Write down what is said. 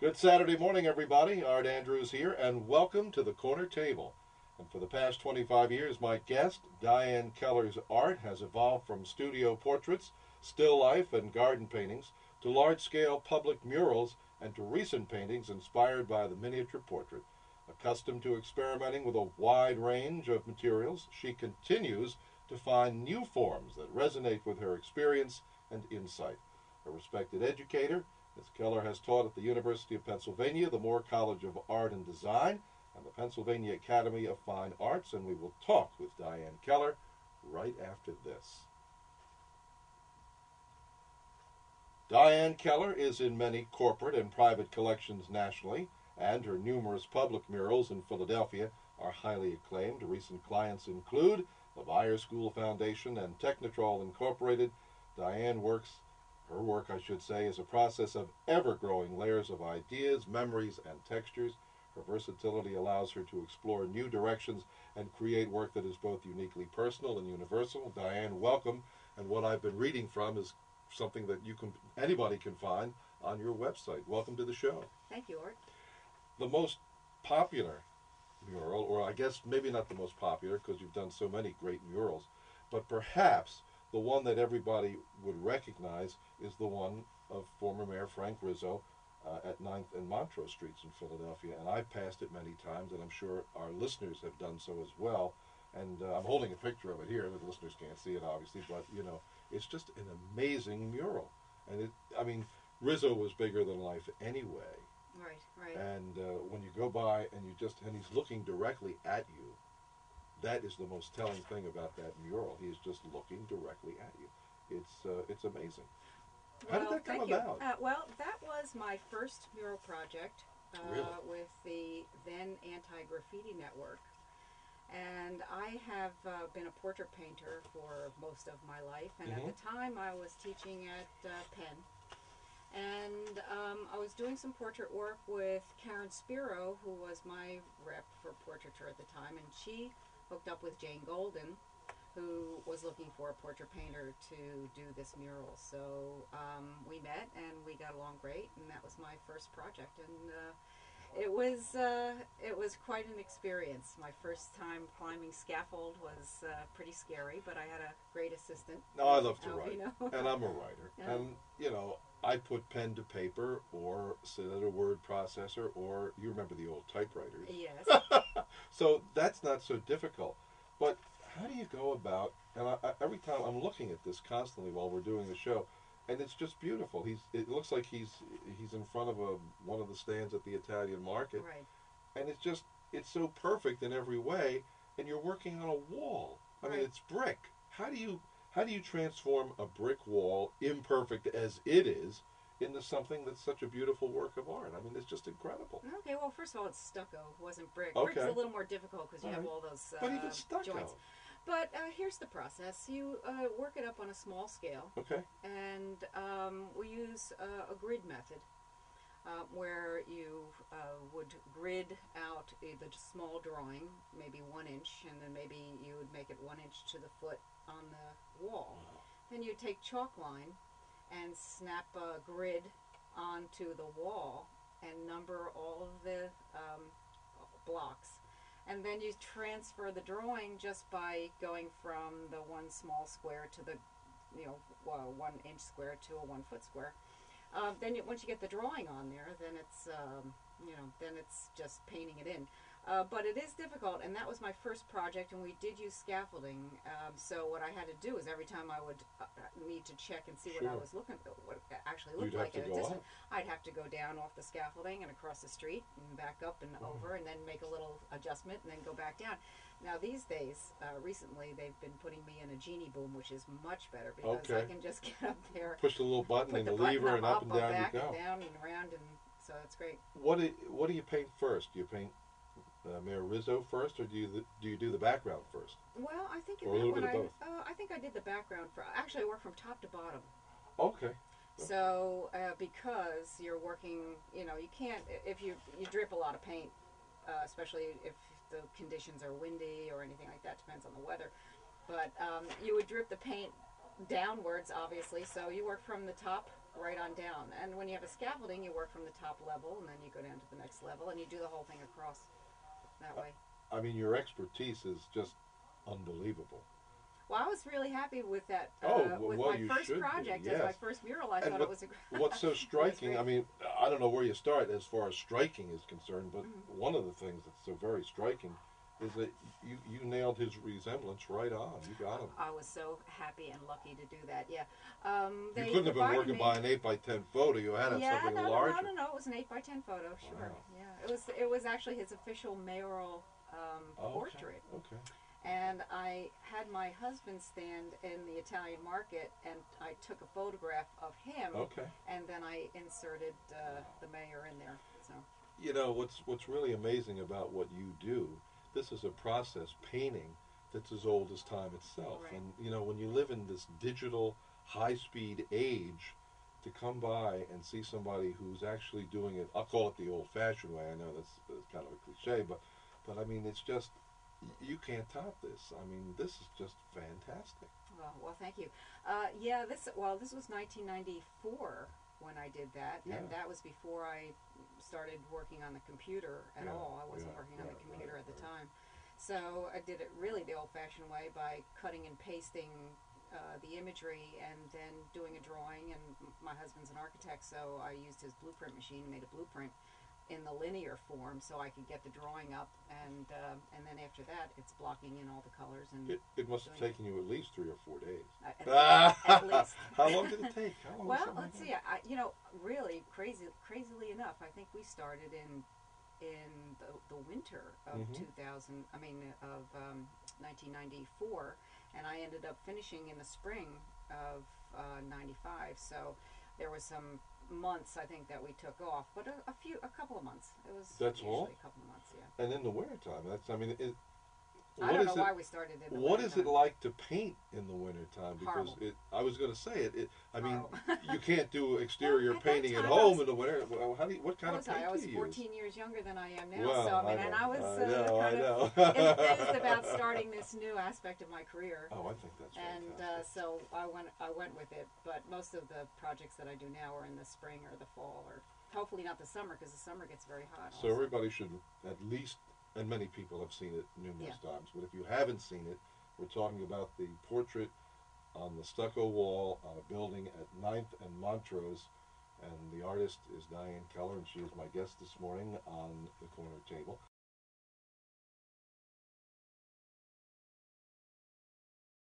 Good Saturday morning, everybody. Art Andrews here, and welcome to the Corner Table. And for the past 25 years, my guest, Diane Keller's art has evolved from studio portraits, still life, and garden paintings to large scale public murals and to recent paintings inspired by the miniature portrait. Accustomed to experimenting with a wide range of materials, she continues to find new forms that resonate with her experience and insight. A respected educator, Ms. Keller has taught at the University of Pennsylvania, the Moore College of Art and Design, and the Pennsylvania Academy of Fine Arts, and we will talk with Diane Keller right after this. Diane Keller is in many corporate and private collections nationally, and her numerous public murals in Philadelphia are highly acclaimed. Recent clients include the Buyer School Foundation and Technitrol Incorporated. Diane works her work, I should say, is a process of ever growing layers of ideas, memories, and textures. Her versatility allows her to explore new directions and create work that is both uniquely personal and universal. Diane, welcome. And what I've been reading from is something that you can anybody can find on your website. Welcome to the show. Thank you, Art. The most popular mural, or I guess maybe not the most popular because you've done so many great murals, but perhaps the one that everybody would recognize is the one of former Mayor Frank Rizzo uh, at 9th and Montrose Streets in Philadelphia. And I've passed it many times, and I'm sure our listeners have done so as well. And uh, I'm holding a picture of it here. The listeners can't see it, obviously, but you know, it's just an amazing mural. And it, I mean, Rizzo was bigger than life anyway. Right, right. And uh, when you go by and you just, and he's looking directly at you, that is the most telling thing about that mural. He is just looking directly at you. It's uh, it's amazing. How did that come thank you. about? Uh, well, that was my first mural project uh, Really? with the then Anti Graffiti Network. And I have uh, been a portrait painter for most of my life. And Mhm. at the time, I was teaching at uh, Penn. And um, I was doing some portrait work with Karen Spiro, who was my rep for portraiture at the time. And she hooked up with Jane Golden, who was looking for a portrait painter to do this mural. So um, we met and we got along great, and that was my first project. And uh, it was uh, it was quite an experience. My first time climbing scaffold was uh, pretty scary, but I had a great assistant. No, I love to write, and I'm a writer. Yeah. And you know, I put pen to paper, or sit at a word processor, or you remember the old typewriters. yes. So that's not so difficult. How do you go about? And I, I, every time I'm looking at this constantly while we're doing the show, and it's just beautiful. He's. It looks like he's he's in front of a one of the stands at the Italian market, right. and it's just it's so perfect in every way. And you're working on a wall. I mean, it's brick. How do you how do you transform a brick wall, imperfect as it is, into something that's such a beautiful work of art? I mean, it's just incredible. Okay. Well, first of all, it's stucco. It wasn't brick. Okay. Brick's a little more difficult because you have Alright. all those uh, But even stucco. joints. But uh, here's the process. You uh, work it up on a small scale. Okay. and um, we use uh, a grid method uh, where you uh, would grid out the small drawing, maybe one inch, and then maybe you would make it one inch to the foot on the wall. Then you take chalk line and snap a grid onto the wall and number all of the um, blocks. And then you transfer the drawing just by going from the one small square to the you know, one inch square to a one foot square. Um, then once you get the drawing on there, then it's um, you know, then it's just painting it in. Uh, but it is difficult, and that was my first project, and we did use scaffolding. Um, so what I had to do is every time I would uh, need to check and see what I was looking, what it actually You'd looked like at a distance, up. I'd have to go down off the scaffolding and across the street and back up and Mhm. over, and then make a little adjustment, and then go back down. Now these days, uh, recently, they've been putting me in a genie boom, which is much better because I can just get up there, Push the little button and the the, lever, and up and down back you go. and down and around, and so it's great. What do what do you paint first? Do you paint uh, Mayor Rizzo first, or do you do you do the background first? Well, I think in Or that little one, bit I, both. uh, I think I did the background for. Actually, I work from top to bottom. Okay. So uh, because you're working, you know, you can't if you you drip a lot of paint, uh, especially if the conditions are windy or anything like that. Depends on the weather. But um, you would drip the paint downwards, obviously. So you work from the top right on down. And when you have a scaffolding, you work from the top level, and then you go down to the next level, and you do the whole thing across that way. I mean, your expertise is just unbelievable. Well, I was really happy with that. Uh, Oh, well, with well, my you first should be, project as my first mural, I And thought what- it was a. What's so striking. I mean, I don't know where you start as far as striking is concerned, but Mhm. one of the things that's so very striking is that you, you nailed his resemblance right on. You got him. I was so happy and lucky to do that. Yeah, um, You couldn't have been working me- by an 8 by 10 photo. You had to yeah, something no, larger. no, no, no, no. It was an eight by ten photo. Sure. Wow. Yeah, it was. It was actually his official mayoral um, Oh, portrait. Okay. okay. And I had my husband stand in the Italian market, and I took a photograph of him, Okay. and then I inserted uh, the mayor in there. So You know what's what's really amazing about what you do. This is a process painting that's as old as time itself. Right. And you know when you live in this digital high-speed age, to come by and see somebody who's actually doing it. I'll call it the old-fashioned way. I know that's, that's kind of a cliche, but but I mean it's just, you can't top this. I mean this is just fantastic. well, well, thank you. Uh, yeah, this well, this was 1994 when I did that, Yeah. and that was before I started working on the computer at Yeah, all. I wasn't yeah, working on the computer right, at the right. time. So I did it really the old-fashioned way by cutting and pasting uh, the imagery and then doing a drawing. And my husband's an architect, so I used his blueprint machine and made a blueprint in the linear form so I could get the drawing up. And uh, and then after that, it's blocking in all the colors and It, it must have taken you at least three or four days. uh, at, at least. How long did it take? Well, let's see. I, you know, really crazy, crazily enough, I think we started in in the, the winter of Mhm. 2000. I mean, of um, 1994, and I ended up finishing in the spring of uh, 95. So there was some months I think that we took off, but a, a few, a couple of months. It was That's usually all? a couple of months. Yeah. And in the wintertime, that's I mean, it, I what don't know it? why we started in the What is it like to paint in the wintertime? Because Horrible. it, I was going to say it. it I mean, you can't do exterior Well, painting at home was- in the winter. Well, how do you, what kind of paint I? I was 14 use? years younger than I am now. Well, so I mean, know, and I was I uh, know, I kind know. of enthused about starting this new aspect of my career. Oh, I think that's right. and uh, so I went I went with it. But most of the projects that I do now are in the spring or the fall, or hopefully not the summer because the summer gets very hot. So also. everybody should at least, and many people have seen it numerous times. But if you haven't seen it, we're talking about the portrait on the stucco wall on a building at 9th and Montrose. And the artist is Diane Keller, and she is my guest this morning on the corner table.